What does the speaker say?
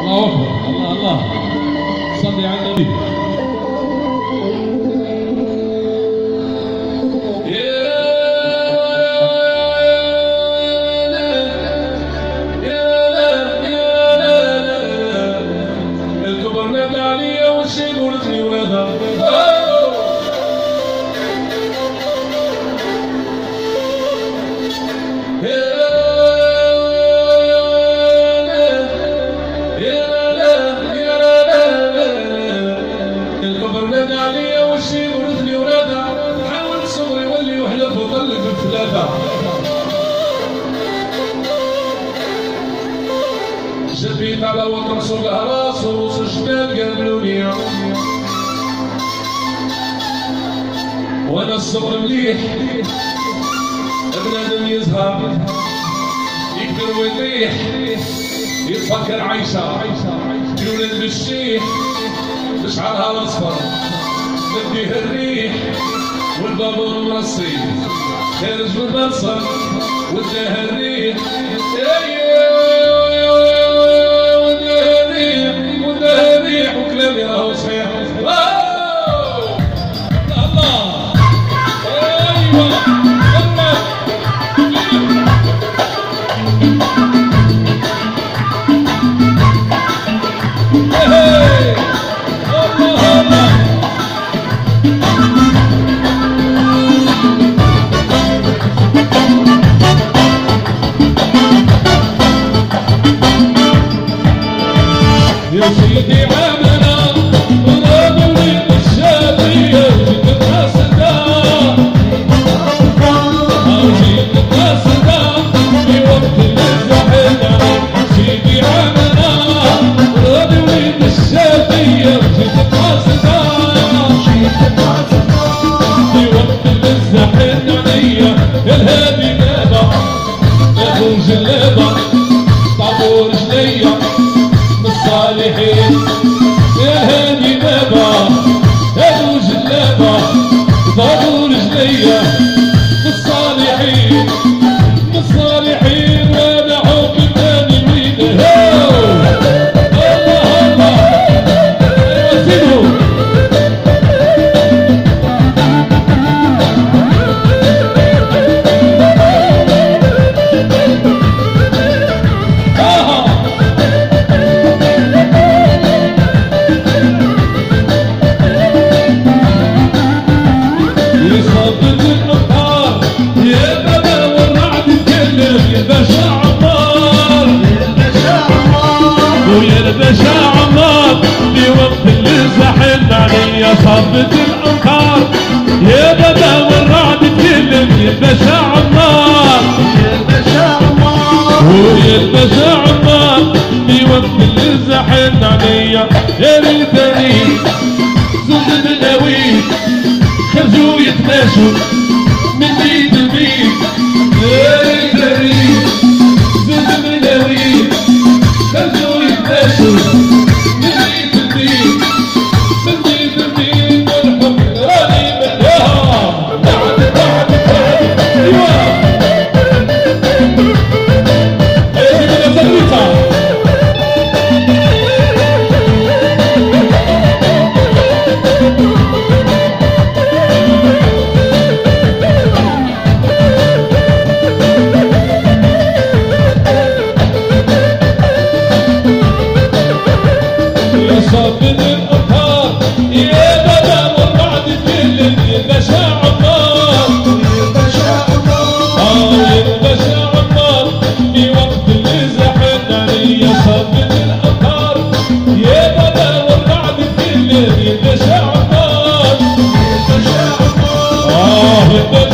الله الله الله صلي على النبي الكبر نادى شبيت على وطن صلح راس وروس الجبال قابلوني وأنا الصبر مليح بنادم يزهر يكبر ويطيح يتفكر عيشة يولد بالشيح بشعرها الاصفر بديه الريح والبابور مرصي خارج من المنصب وداه Boa! الهادي نابع يا جلابة طابور جنيه من الصالحين ويا الباشا عمار ويا الباشا عمار ويا الباشا عمار في وقت اللي زحلنا عليا صابت الامطار يا بابا والرعد تكلم يا الباشا عمار يا الباشا عمار ويا الباشا عمار في وقت اللي زحلنا عليا يا ريتني زلت الاوي خرجوا يتماشوا الشاب يا بدا مرعد كل يبقى شاع عمار يبقى شاع عمار آه يبقى شاع عمار في وقت اللي زحت علي يا شاب يا بدا مرعد كل يبقى شاع عمار يبقى شاع عمار آه يبقى